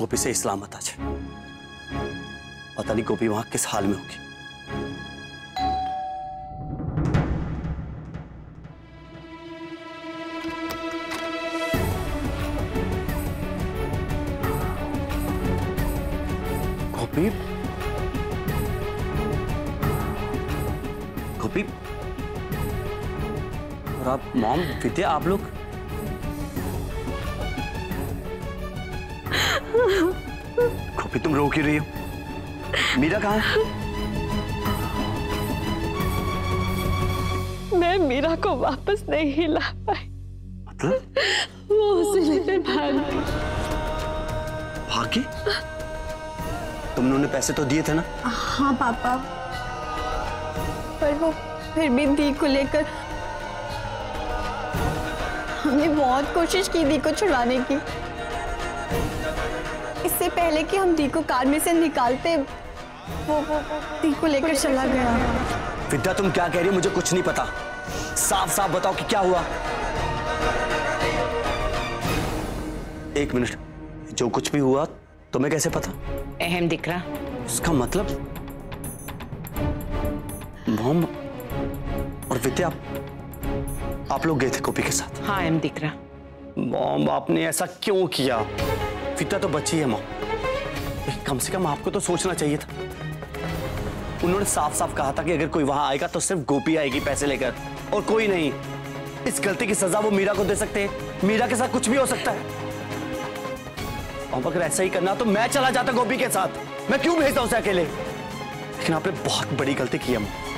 गोपी से इस्लामत आ जाए पता नहीं गोपी वहाँ किस हाल में होगी। गोपी? गोपी? और आप, मॉम, विद्या, आप लोग? गोपी तुम रो क्यों रही हो? मीरा कहाँ है? मैं मीरा को वापस नहीं ला पाई। मतलब? वो उसे लेकर भाग गई। भाग्य तुमने उन्हें पैसे तो दिए थे ना? हाँ पापा। पर वो फिर भी दी को लेकर हमने बहुत कोशिश की दी को छुड़वाने की। इससे पहले कि हम दी को कार में से निकालते वो वो वो दी को लेकर चला गया। विद्या तुम क्या कह रही हो? मुझे कुछ नहीं पता। साफ़ साफ़ बताओ कि क्या हुआ। एक मिनट। जो कुछ भी हुआ तुम्हें कैसे पता? अहम दिख रहा। इसका मतलब? मॉम और विद्या आप- आप लोग गए थे कॉपी के साथ। हाँ अहम दिख रहा। मॉम आपने ऐसा क्यों किया? विद्या तो बची है मॉम कम से कम आपको तो सोचना चाहिए था। उन्होंने साफ़ साफ़ कहा था कि अगर कोई वहाँ आएगा तो सिर्फ़ गोपी आएगी पैसे लेकर, और कोई नहीं। इस गलती की सजा वो मीरा को दे सकते हैं। मीरा के साथ कुछ भी हो सकता है। अब अगर ऐसा ही करना तो मैं चला जाता गोपी के साथ। मैं क्यों भेजता उसे अकेले? लेकिन आपने बहुत बड़ी गलती की है मॉम।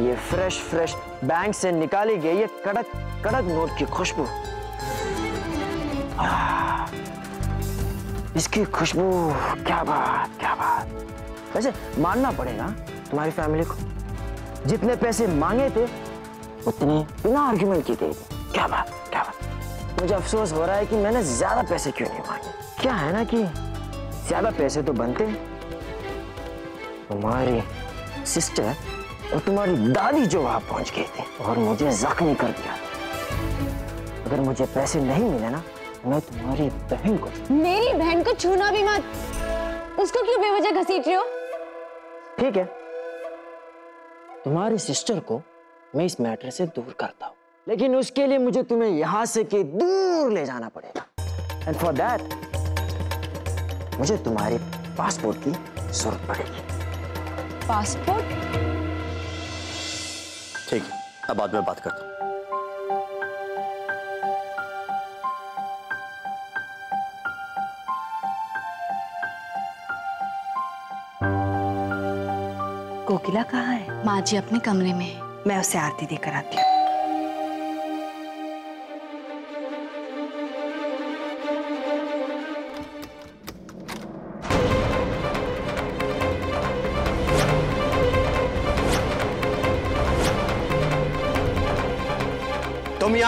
ये फ्रेश फ्रेश बैंक से निकाली गई ये कड़क कड़क नोट की खुशबू। इसकी खुशबू, क्या बात क्या बात। वैसे मानना पड़ेगा तुम्हारी फैमिली को, जितने पैसे मांगे थे, उतने बिना आर्ग्यूमेंट की दे दी। क्या बात क्या बात। मुझे अफसोस हो रहा है कि मैंने ज़्यादा पैसे क्यों नहीं मांगे? क्या है ना कि ज़्यादा पैसे तो बनते तुम्हारी सिस्टर और तुम्हारी दादी जो वहाँ पहुँच गए थे और मुझे जख्मी कर दिया। अगर मुझे पैसे नहीं मिले ना मैं तुम्हारी बहन को मेरी बहन को छूना भी मत। उसको क्यों बेवजह घसीट रहे हो? ठीक है। तुम्हारी सिस्टर को मैं इस मैटर से दूर करता हूँ। लेकिन उसके लिए मुझे तुम्हें यहाँ से के दूर ले जाना पड़ेगा। एंड फॉर दैट मुझे तुम्हारे पासपोर्ट की ज़रूरत पड़ेगी। पासपोर्ट। ठीक है अब बाद में बात करता हूँ। कोकिला कहाँ है? माँ जी अपने कमरे में मैं उसे आरती देकर आती हूँ।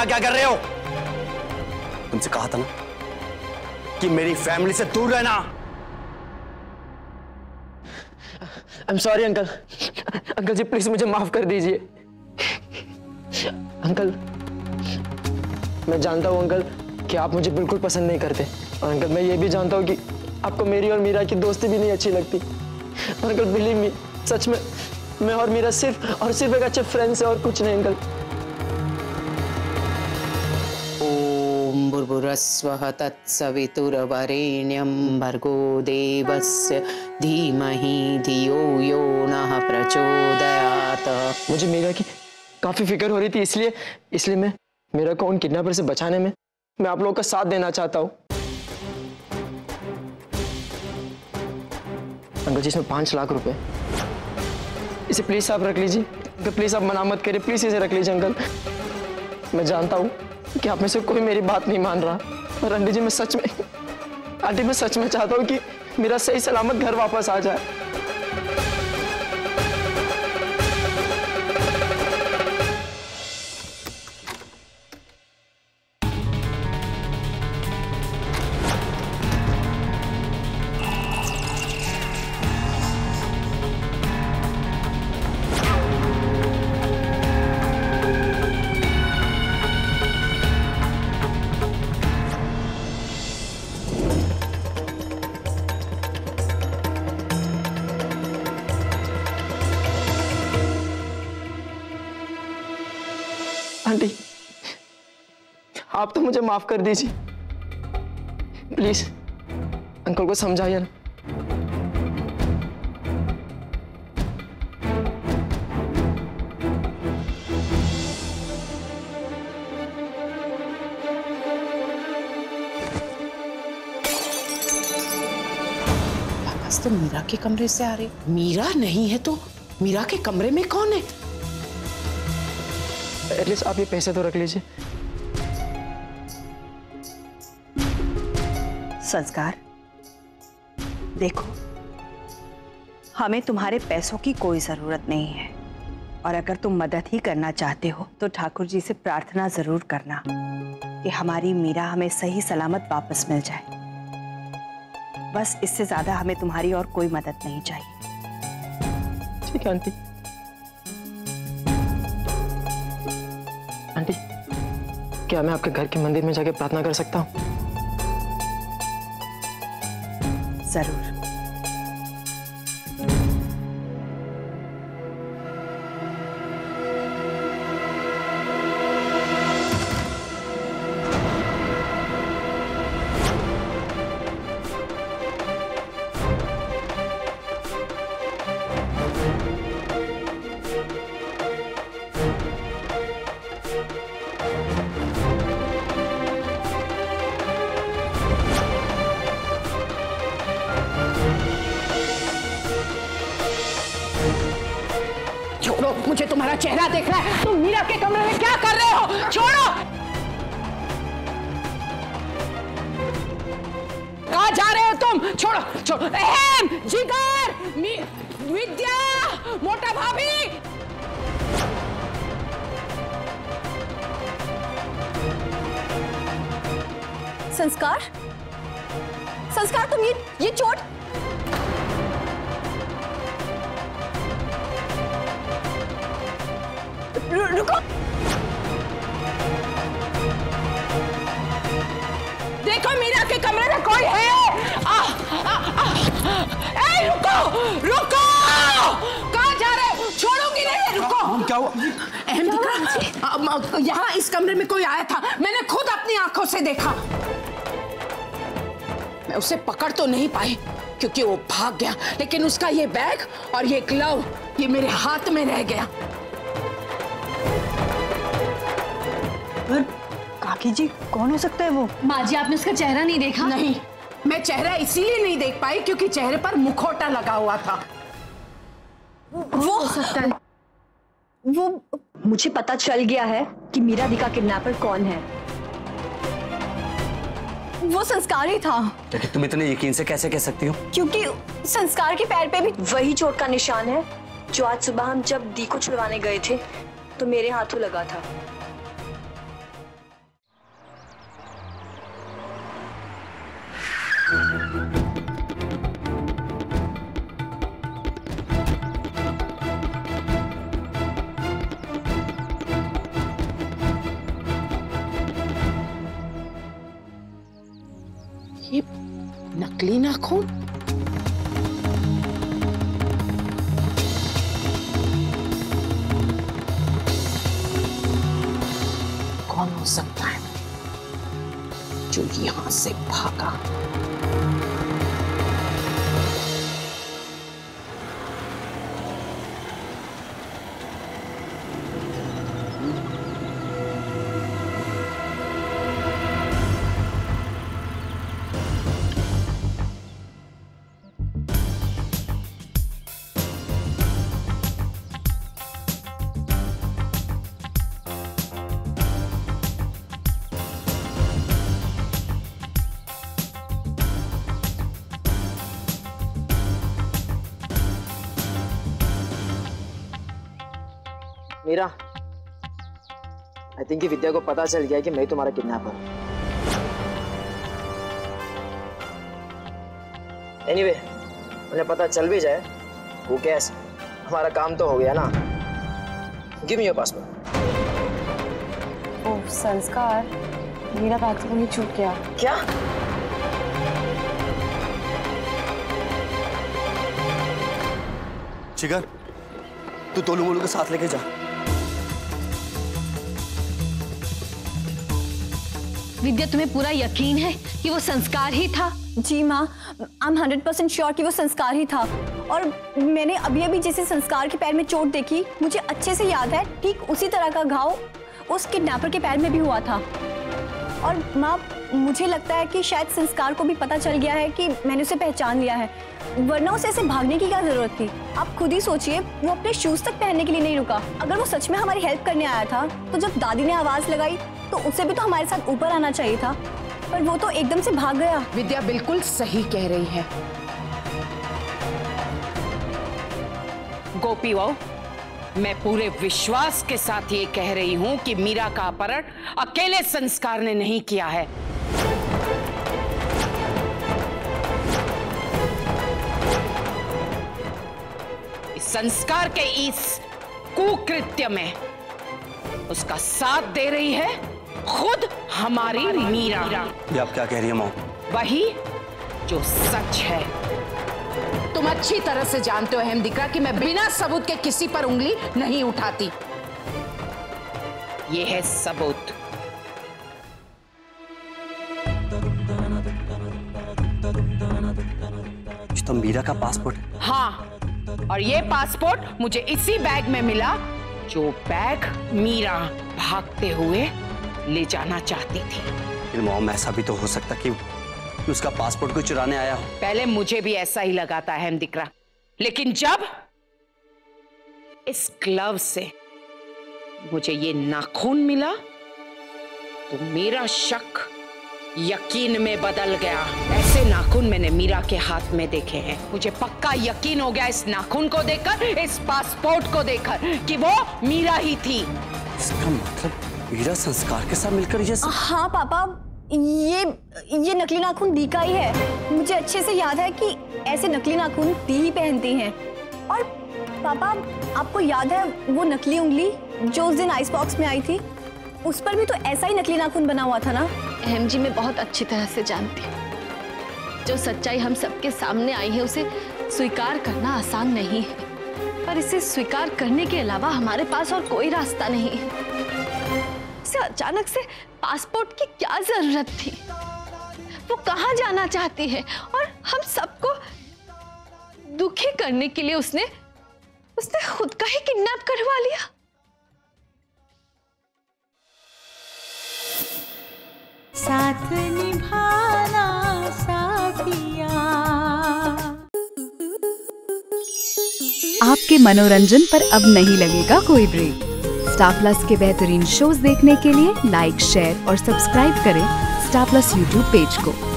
यहाँ क्या कर रहे हो? तुमसे कहा था ना कि मेरी फैमिली से दूर रहना। I am sorry uncle uncle ji please मुझे माफ़ कर दीजिए। अंकल मैं जानता हूँ अंकल कि आप मुझे बिल्कुल पसंद नहीं करते। और अंकल मैं ये भी जानता हूँ कि आपको मेरी और मीरा की दोस्ती भी नहीं अच्छी लगती। अंकल बिलीव मी सच में, मैं और मीरा सिर्फ़ और सिर्फ़ एक अच्छे फ्रेंड्स है और कुछ नहीं अंकल ॐ भूर्भुवस्वः तत्सवितुर्वरेण्यं भर्गो देवस्य धीमहि धियो यो नः प्रचोदयात्। मुझे मीरा की काफ़ी फ़िक्र हो रही थी, इसलिए इसलिए मैं मीरा को उन किडनैपर से बचाने में, मैं आप लोगों का साथ देना चाहता हूँ। अंकल जी, इसमें पाँच लाख रुपए। इसे प्लीज़ आप रख लीजिए। प्लीज़ आप मना मत करिए। प्लीज़ इसे रख लीजिए, अंकल। मैं जानता हूँ। कि आप में से कोई मेरी बात नहीं मान रहा। और आंटी जी, मैं सच में, आंटी, मैं सच में चाहता हूँ कि मेरा सही सलामत घर वापस आ जाए। आप तो मुझे माफ़ कर दीजिए। प्लीज़ अंकल को समझाइए ना। तो मीरा के कमरे से आ रही। मीरा नहीं है तो मीरा के कमरे में कौन है? एटलीस्ट आप ये पैसे तो रख लीजिए। संस्कार। देखो, हमें तुम्हारे पैसों की कोई ज़रूरत नहीं है। और अगर तुम मदद ही करना चाहते हो तो ठाकुर जी से प्रार्थना ज़रूर करना कि हमारी मीरा हमें सही सलामत वापस मिल जाए। बस इससे ज़्यादा हमें तुम्हारी और कोई मदद नहीं चाहिए। ठीक है, आंटी। आंटी, क्या मैं आपके घर के मंदिर में जाके प्रार्थना कर सकता हूँ? ज़रूर चेहरा देखना है। तुम मीरा के कमरे में क्या कर रहे हो? छोड़ो। कहा जा रहे हो तुम? छोड़ो छोड़ो। एहम, जिगर विद्या, मोटा भाभी। संस्कार? संस्कार, तुम ये ये चोट रुको देखो मीरा के कमरे में कोई है। आ, आ, आ, ए, रुको रुको। कहाँ जा रहे हो? छोड़ूँगी नहीं रुको। क्या हुआ? अहमदिका यहाँ इस कमरे में कोई आया था। मैंने खुद अपनी आँखों से देखा। मैं उसे पकड़ तो नहीं पाई क्योंकि वो भाग गया। लेकिन उसका ये बैग और ये ग्लव ये मेरे हाथ में रह गया। काकी जी कौन हो सकता है वो? माँ जी आपने उसका चेहरा नहीं देखा? नहीं। मैं चेहरा इसीलिए नहीं देख पाई क्योंकि चेहरे पर मुखौटा लगा हुआ था। वो हो सकता है। वो मुझे पता चल गया है कि मीरा दी का किडनैपर कौन है। वो संस्कार ही था। लेकिन तुम इतने यकीन से कैसे कह सकती हो? क्योंकि संस्कार के पैर पे भी वही चोट का निशान है जो आज सुबह हम जब दी को छुड़वाने गए थे तो मेरे हाथों लगा था। नकली नाखून कौन हो सकता है जो यहाँ से भागा मीरा आई थिंक विद्या को पता चल गया कि मैं तुम्हारा किडनैपर हूँ। एनीवे उन्हें पता चल भी जाए वो कैस हमारा काम तो हो गया ना। Give me your passport oh Sanskar. मेरा से नहीं छूट गया। क्या? जिगर तू तोलू मोलू के साथ लेके जा। विद्या, तुम्हें पूरा यकीन है कि वो संस्कार ही था? जी माँ I am hundred percent sure कि वो संस्कार ही था। और मैंने अभी अभी जैसे संस्कार के पैर में चोट देखी, मुझे अच्छे से याद है, ठीक उसी तरह का घाव उस किडनैपर के पैर में भी हुआ था। और माँ, मुझे लगता है कि शायद संस्कार को भी पता चल गया है कि मैंने उसे पहचान लिया है। वरना उसे ऐसे भागने की क्या ज़रूरत थी? आप खुद ही सोचिए, वो अपने शूज़ तक पहनने के लिए नहीं रुका। अगर वो सच में हमारी हेल्प करने आया था तो जब दादी ने आवाज़ लगाई तो उसे भी तो हमारे साथ ऊपर आना चाहिए था। पर वो तो एकदम से भाग गया। विद्या बिल्कुल सही कह रही है। गोपी वाओ मैं पूरे विश्वास के साथ ये कह रही हूँ कि मीरा का अपहरण अकेले संस्कार ने नहीं किया है। संस्कार के इस कुकृत्य में उसका साथ दे रही है खुद हमारी मीरा। ये आप क्या कह रही है मॉम वही जो सच है। तुम अच्छी तरह से जानते हो अहम दिकरा कि मैं बिना सबूत के किसी पर उंगली नहीं उठाती। ये है सबूत। तो मीरा का पासपोर्ट है। हाँ और ये पासपोर्ट मुझे इसी बैग में मिला जो बैग मीरा भागते हुए ले जाना चाहती थी। मॉम ऐसा भी तो हो सकता कि कि उसका पासपोर्ट को चुराने आया हो। पहले मुझे भी ऐसा ही लगा था अहम दिकरा लेकिन जब इस ग्लव से मुझे ये नाखून मिला तो मेरा शक यकीन में बदल गया। ऐसे नाखून मैंने मीरा के हाथ में देखे हैं। मुझे पक्का यकीन हो गया इस नाखून को देखकर इस पासपोर्ट को देखकर कि वो मीरा ही थी। इसका मतलब मीरा संस्कार के साथ मिलकर ये सब- हाँ पापा ये ये नकली नाखून दी का ही है। मुझे अच्छे से याद है कि ऐसे नकली नाखून दी ही पहनती हैं। और पापा आपको याद है वो नकली उंगली जो उस दिन आइस बॉक्स में आई थी? उस पर भी तो ऐसा ही नकली नाखून बना हुआ था ना? अहम जी मैं बहुत अच्छी तरह से जानती हूँ। जो सच्चाई हम सबके सामने आई है उसे स्वीकार करना आसान नहीं है। पर इसे स्वीकार करने के अलावा हमारे पास और कोई रास्ता नहीं है। इसे अचानक से पासपोर्ट की क्या ज़रूरत थी? वो कहाँ जाना चाहती है? और हम सबको दुखी करने के लिए उसने उसने खुद का ही किडनैप करवा लिया। साथ निभाना साथिया। आपके मनोरंजन पर अब नहीं लगेगा कोई ब्रेक स्टार प्लस के बेहतरीन शोज़ देखने के लिए लाइक, शेयर और सब्सक्राइब करें स्टार प्लस यूट्यूब पेज को।